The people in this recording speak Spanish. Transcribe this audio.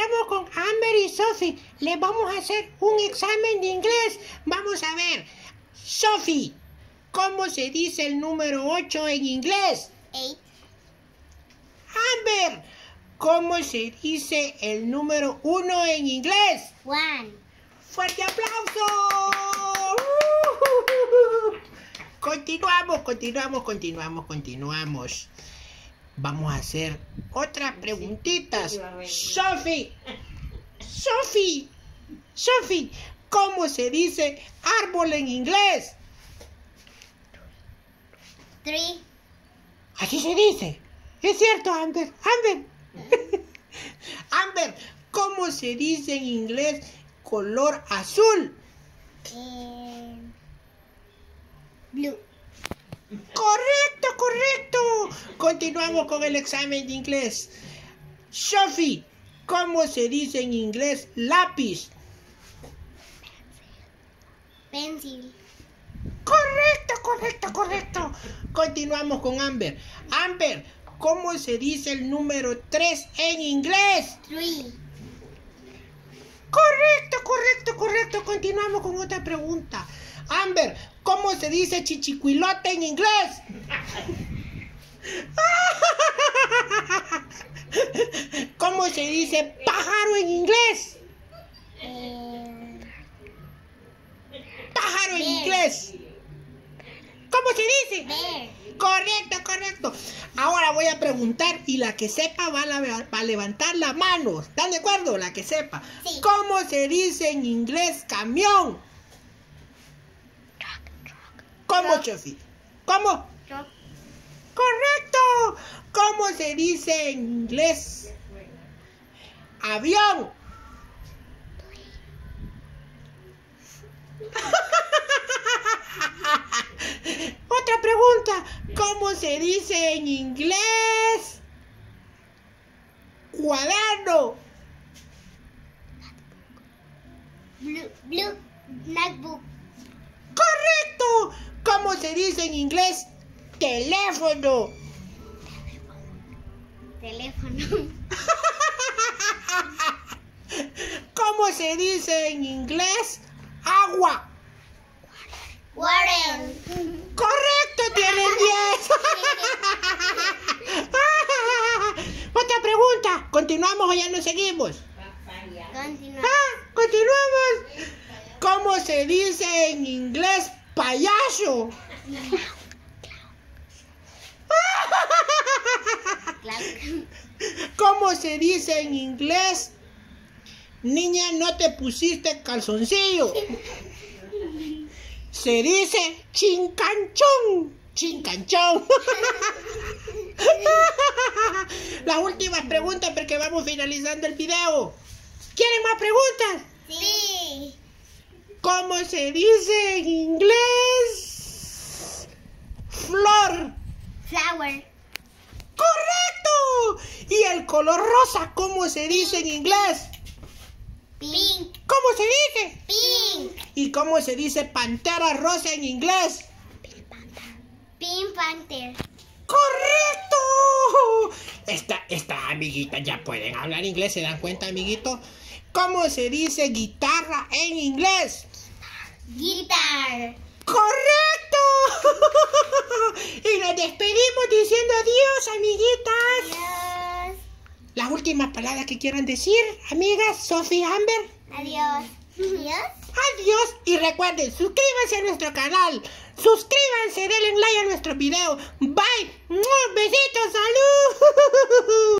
estamos con Amber y Sophie. Les vamos a hacer un examen de inglés. Vamos a ver. Sophie, ¿cómo se dice el número 8 en inglés? Eight. Amber, ¿cómo se dice el número 1 en inglés? One. ¡Fuerte aplauso! Continuamos, continuamos, continuamos, continuamos. Vamos a hacer otras preguntitas. Sophie, Sophie, Sophie, ¿cómo se dice árbol en inglés? Three. Así se dice. Es cierto, Amber. Amber. Amber, ¿cómo se dice en inglés color azul? And blue. Correcto, correcto. Continuamos con el examen de inglés. Sophie, ¿cómo se dice en inglés lápiz? Pencil. Correcto, correcto, correcto. Continuamos con Amber. Amber, ¿cómo se dice el número 3 en inglés? Three. Correcto, correcto, correcto. Continuamos con otra pregunta. Amber, ¿cómo se dice chichicuilote en inglés? se dice pájaro en inglés? Pájaro en inglés. ¿Cómo se dice? bear. Correcto, correcto. Ahora voy a preguntar y la que sepa va a, la- va a levantar la mano. ¿Están de acuerdo? La que sepa. Sí. ¿Cómo se dice en inglés camión? ¿Cómo, Truck. Chefi? ¿Cómo? Correcto. ¿Cómo se dice en inglés avión? Otra pregunta. ¿Cómo se dice en inglés cuaderno? Blue. Blue. Notebook. Correcto. ¿Cómo se dice en inglés teléfono? Teléfono. ¿Cómo se dice en inglés agua? Water. Correcto, tienen 10. Otra pregunta. ¿Continuamos o ya no seguimos? Ah, continuamos. ¿Cómo se dice en inglés payaso? ¿Cómo se dice en inglés? Niña, no te pusiste calzoncillo. Se dice chincanchón. Chincanchón. Las últimas preguntas porque vamos finalizando el video. ¿Quieren más preguntas? Sí. ¿Cómo se dice en inglés? Flor. Flower. ¡Correcto! ¿Y el color rosa cómo se dice en inglés? Pink. ¿Cómo se dice? Pink. ¿Y cómo se dice pantera rosa en inglés? Pink Panther. ¡Correcto! Esta, esta amiguita ya pueden hablar inglés, ¿se dan cuenta, amiguito? ¿Cómo se dice guitarra en inglés? Guitar. ¡Correcto! y nos despedimos diciendo adiós, amiguitas. Las últimas palabras que quieran decir, amigas, Sophie Amber. Adiós. Adiós. Adiós y recuerden, suscríbanse a nuestro canal. Suscríbanse, denle like a nuestro video. Bye. Besitos, salud.